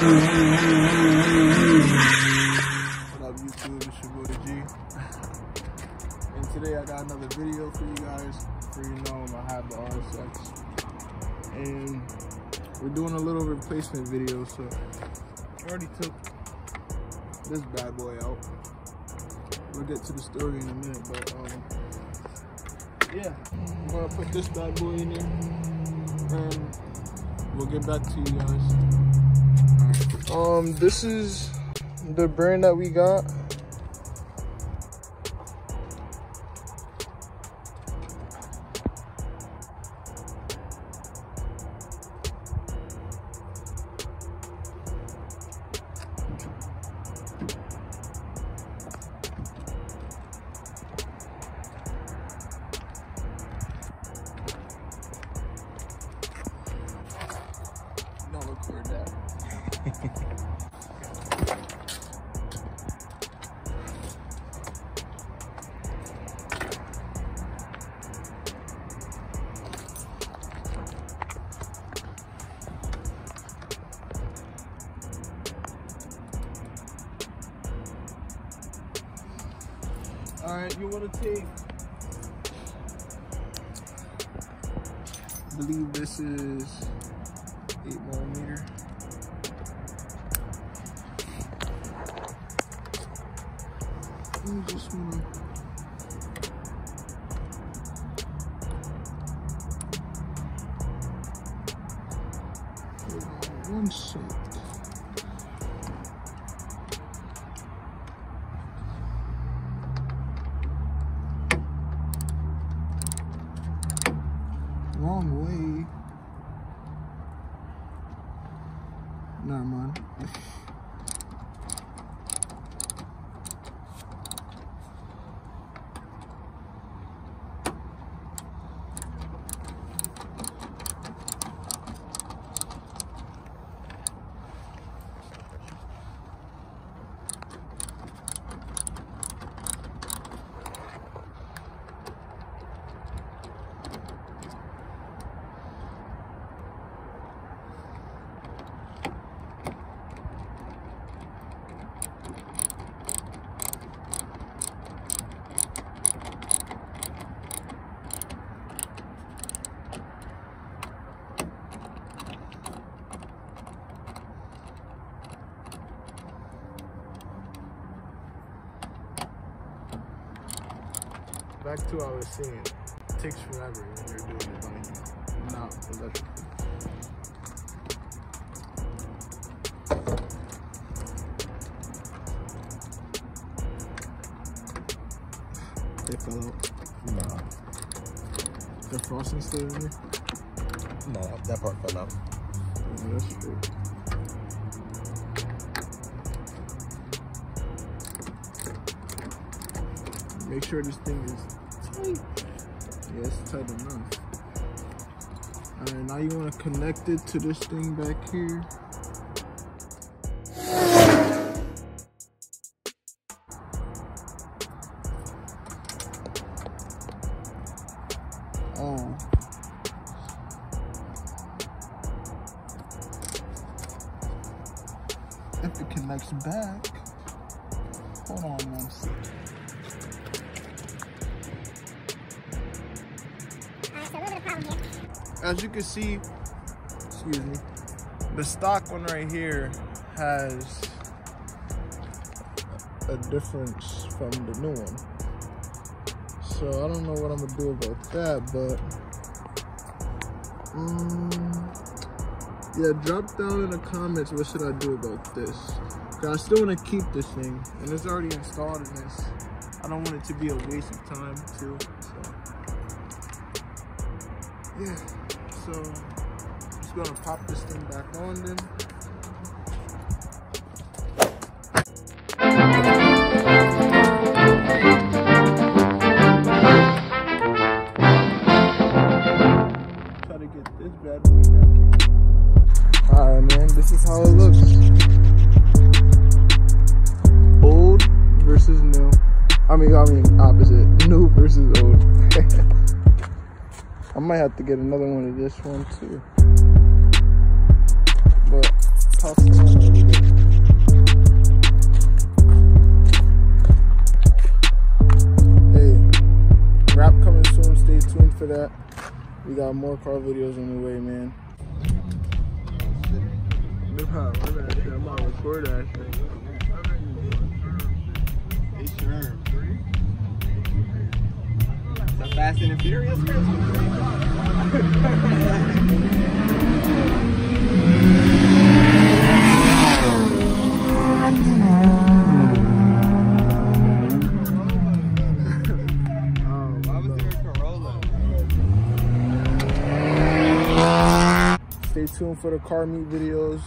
What up, YouTube? It's your boy G. And today I got another video for you guys. For you know, I have the RSX. And we're doing a little replacement video. So I already took this bad boy out. We'll get to the story in a minute, but um, yeah, I'm gonna put this bad boy in there, and we'll get back to you guys. Um, this is the brand that we got. Don't record that. All right, you want to take? I believe this is eight millimeter. Just wanna. On One. Wrong way. Never mind. Back to what I was saying. It takes forever when you're doing it on not electrical. They fell out. Nah, The frosting still in there? nah, that part fell out. Yeah, that's true. Make sure this thing is tight. Yeah, it's tight enough. Alright, now you want to connect it to this thing back here. Oh. If it connects back. Hold on one second. As you can see, excuse me, the stock one right here has a difference from the new one. So I don't know what I'm gonna do about that, but um, yeah, drop down in the comments what should I do about this. I still want to keep this thing, and it's already installed in this. I don't want it to be a waste of time too. Yeah. So just gonna pop this thing back on then. I might have to get another one of this one too. But puff on a. Hey, rap coming soon. Stay tuned for that. We got more car videos on the way, man. I'm gonna record Fast and Furious? Stay tuned for the car meet videos.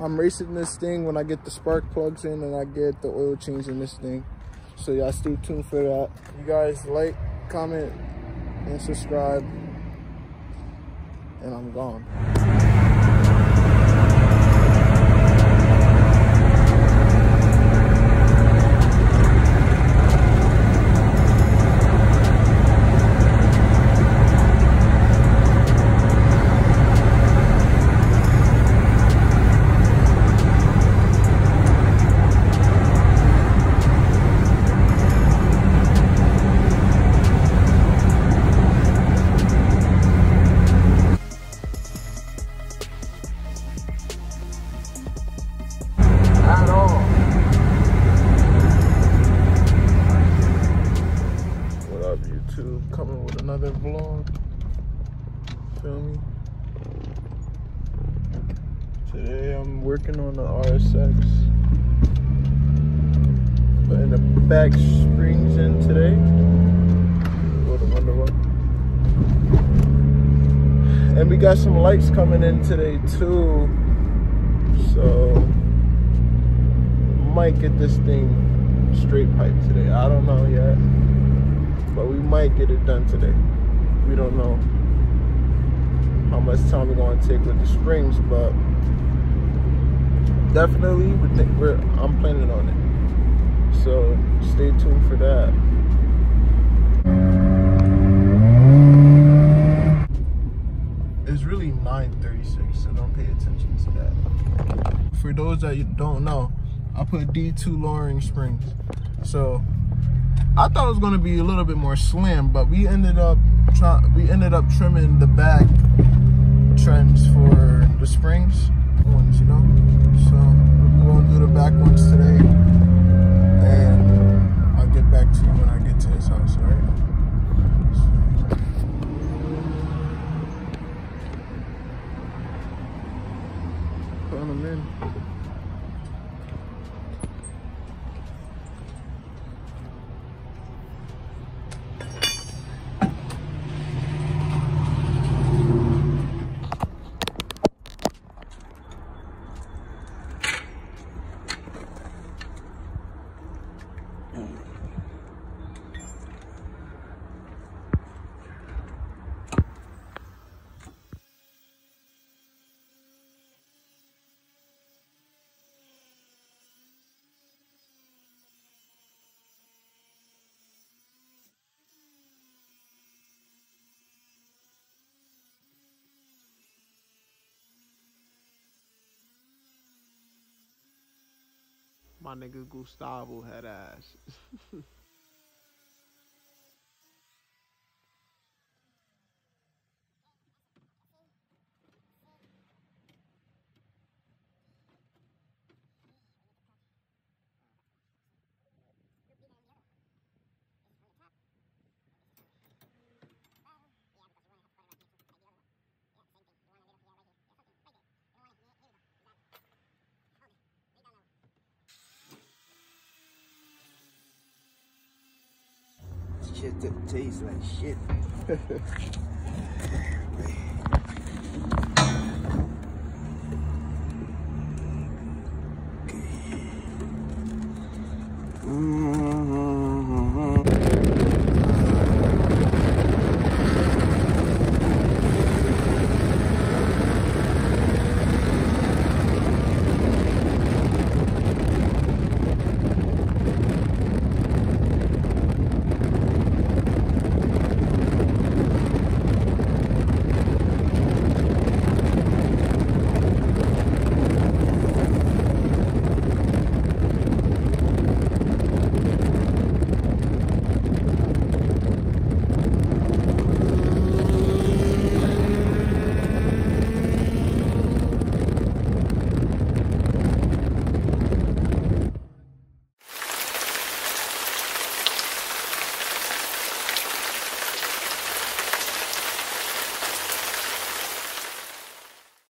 I'm racing this thing when I get the spark plugs in and I get the oil change in this thing. So y'all stay tuned for that. You guys like, comment, and subscribe. And I'm gone. I'm working on the RSX. Putting the back springs in today. And we got some lights coming in today too. So might get this thing straight pipe today. I don't know yet. But we might get it done today. We don't know how much time we're gonna take with the springs, but definitely we're I'm planning on it. So stay tuned for that. It's really 9:36, so don't pay attention to that. For those that you don't know, I put D2 lowering springs. So I thought it was gonna be a little bit more slim, but we ended up we ended up trimming the back trends for the springs ones, you know. We're do the back ones today, and I'll get back to you when I get to his house. All right. Putting them in. My nigga Gustavo had ass. That tastes like shit.